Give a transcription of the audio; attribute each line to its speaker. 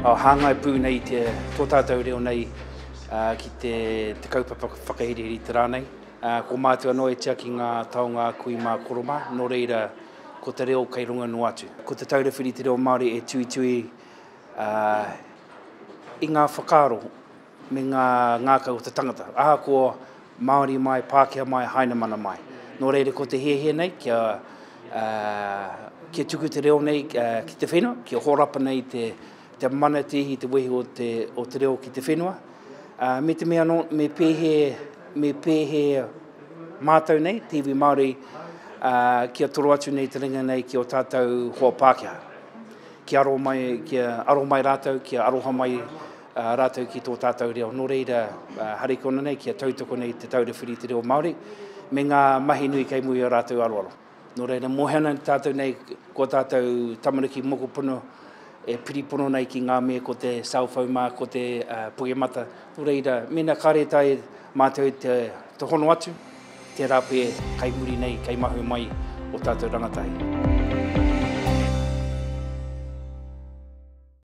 Speaker 1: Ka hāngai pū nei te, tō tātou reo nei ki te, te kaupapa whakahirihiri te rā nei. Ko mātou anō e tiaki ngā taonga a kui mā koro mā, nō reira, ko te reo kei runga noa atu. Ko Te Taura Whiri Te Reo Māori e tuitui i ngā whakaaro. me ngā ngākau o te tangata, ahakoa Māori mai, Pākehā mai, Hainamana mai. Nō reira ko te hiahia nei kia, kia tuku te reo nei ki te whenua, kia horapa nei te, te mana te ihi, te wehi o te, o te reo ki te whenua. me te mea anō, me pēhe, me pēhe mātou nei, te iwi Māori, kia toro atu nei te ringa nei ki o tātou hoa Pākehā. Kia aro mai, kia aro mai rātou, kia aroha mai, a rātou ki tō tātou reo. Nō reira, harikona nei kia tautoko nei te taura whiri te reo Māori, me ngā mahi nui kei muri o rātou aroaro. Nō reira, mōheana tātou nei, ko tātou tamariki mokopono, e piripono nei ki ngā me ko te cellphone mā, ko te uh, pukemata. Nō reira, mena kāretai mātou te, te hono atu, te rape kai muri nei, kai mahu mai o tātou rangatahi.